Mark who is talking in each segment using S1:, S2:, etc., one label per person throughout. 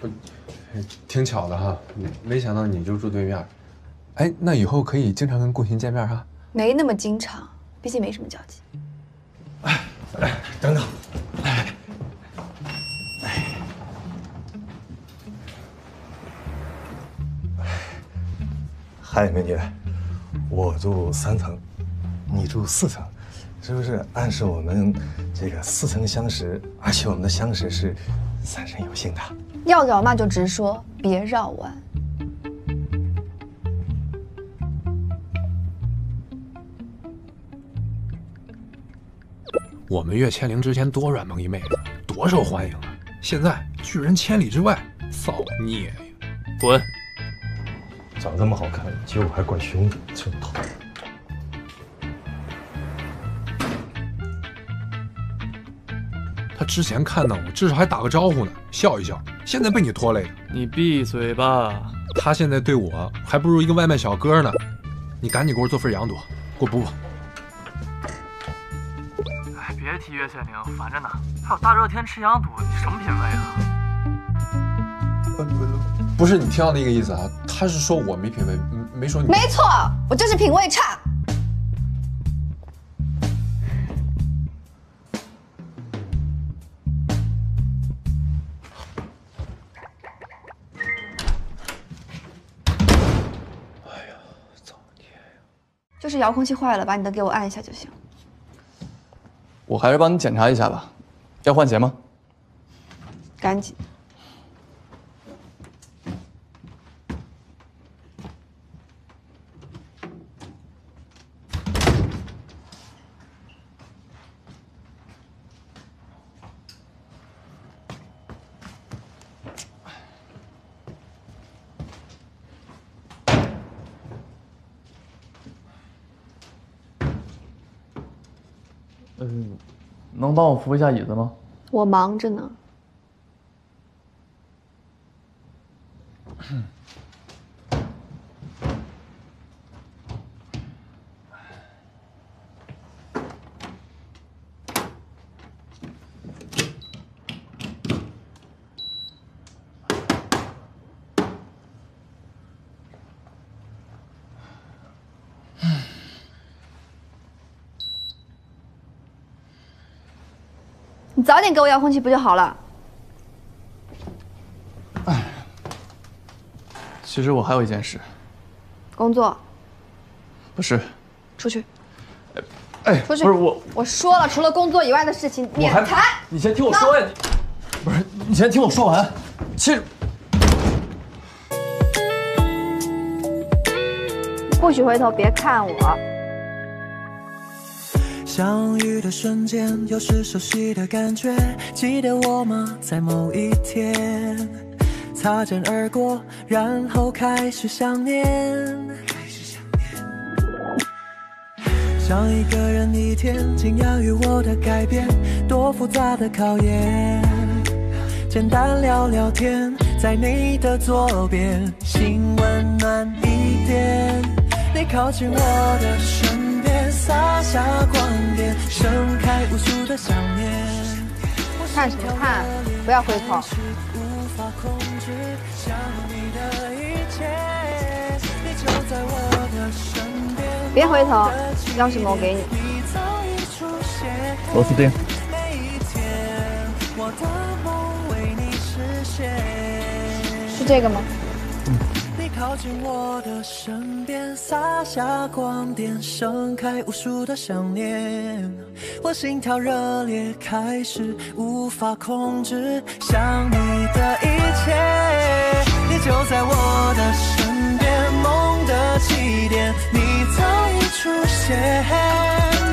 S1: 不，挺巧的哈，没没想到你就住对面。哎，那以后可以经常跟顾鑫见面哈。
S2: 没那么经常，毕竟没什么交集。
S3: 哎，哎，等等，哎，哎，嗨，美女，我住三层，你住四层，是不是暗示我们这个似曾相识？而且我们的相识是三生有幸的。
S2: 要找嘛就直说，别绕弯。
S4: 我们岳千灵之前多软萌一妹子，多受欢迎啊！现在拒人千里之外，造孽呀！滚！
S3: 长这么好看，结果还管兄弟，真讨厌。
S4: 之前看到我，至少还打个招呼呢，笑一笑。现在被你拖累的，
S5: 你闭嘴吧！
S4: 他现在对我还不如一个外卖小哥呢。你赶紧给我做份羊肚，给我补补。
S5: 哎，别提岳千灵，烦着呢。还有大热天吃羊肚，你什么品味啊？
S1: 呃，不是你听到那个意思啊？他是说我没品味，没说你。
S2: 没错，我就是品味差。就是遥控器坏了，把你的给我按一下就行。
S5: 我还是帮你检查一下吧。要换鞋吗？
S2: 赶紧。
S5: 嗯，能帮我扶一下椅子吗？
S2: 我忙着呢。你早点给我遥控器不就好了？
S5: 哎，其实我还有一件事。
S2: 工作。
S5: 不是。
S2: 出去。
S5: 哎，
S2: 出去。
S5: 不是我，
S2: 我说了，除了工作以外的事情免谈。
S5: 你先听我说呀，不是，你先听我说完。其实，
S2: 不许回头，别看我。
S6: 相遇的瞬间，又是熟悉的感觉。记得我吗？在某一天，擦肩而过，然后开始想念。想一个人一天，惊讶于我的改变，多复杂的考验。简单聊聊天，在你的左边，心温暖一点。你靠近我的时。
S2: 看什么看？不要回头。别回头，要什么我给你。
S5: 螺丝钉。
S2: 是这个吗？
S6: 靠近我的身边，洒下光点，盛开无数的想念。我心跳热烈，开始无法控制想你的一切。你就在我的身边，梦的起点，你早已出现。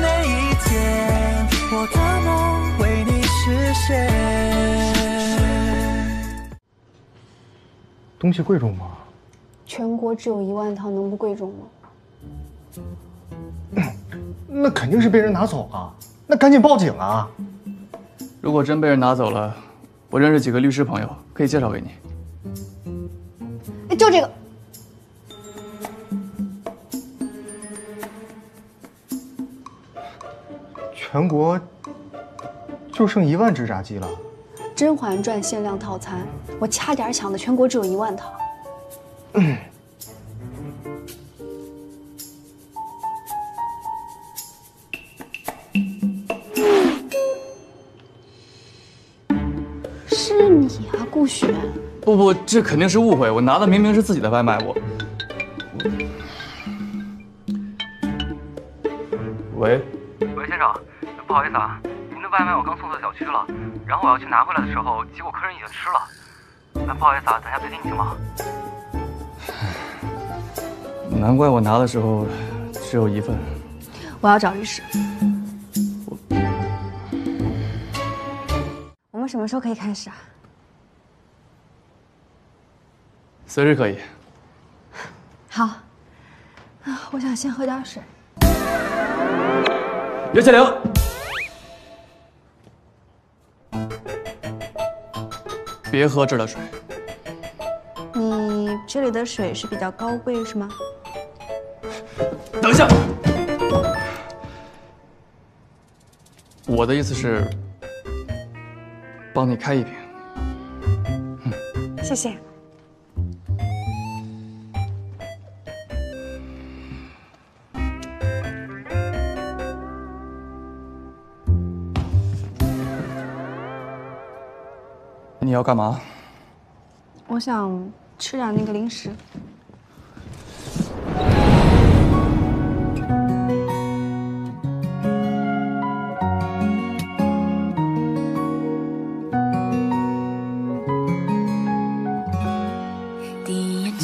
S6: 那一天，我的梦为你实现。
S7: 东西贵重吗？
S2: 全国只有一万套，能不贵重
S7: 吗？那肯定是被人拿走了，那赶紧报警啊！
S5: 如果真被人拿走了，我认识几个律师朋友，可以介绍给你。
S2: 哎，就这个。
S7: 全国就剩一万只炸鸡了。
S2: 甄嬛传》限量套餐，我掐点抢的全国只有一万套。是你啊，顾雪。
S5: 不不，这肯定是误会，我拿的明明是自己的外卖，我。喂，
S8: 喂，先生，不好意思啊，您的外卖我刚送到小区了，然后我要去拿回来的时候，结果客人已经吃了。那不好意思啊，等下再听行吗？
S5: 难怪我拿的时候只有一份。
S2: 我要找律师。我们什么时候可以开始啊？
S5: 随时可以。
S2: 好。啊，我想先喝点水。
S5: 刘千灵，别喝这的水。
S2: 你这里的水是比较高贵是吗？
S5: 等一下，我的意思是帮你开一瓶。
S2: 谢谢。
S5: 你要干嘛？
S2: 我想吃点那个零食。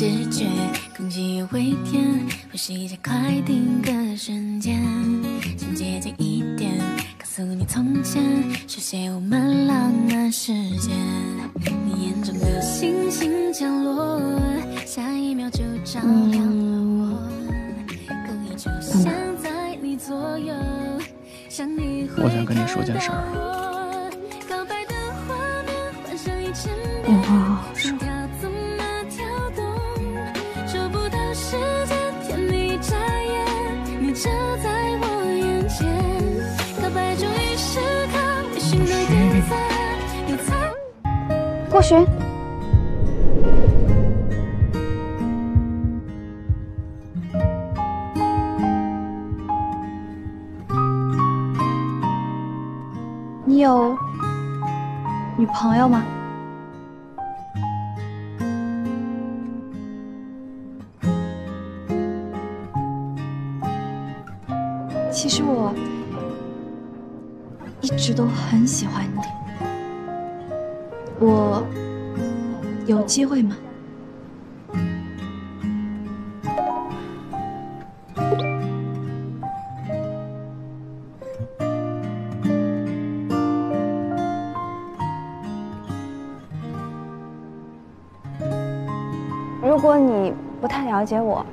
S9: 直觉，空气有微甜，呼吸加快定格瞬间，先接近一点，告诉你从前，书写我们浪漫时间。你眼中的星星降落，下一秒就照亮了我，可以出现在你左右，像你会
S5: 我想跟你说件事儿。
S2: 顾璇，你有女朋友吗？其实我一直都很喜欢你。我有机会吗？如果你不太了解我，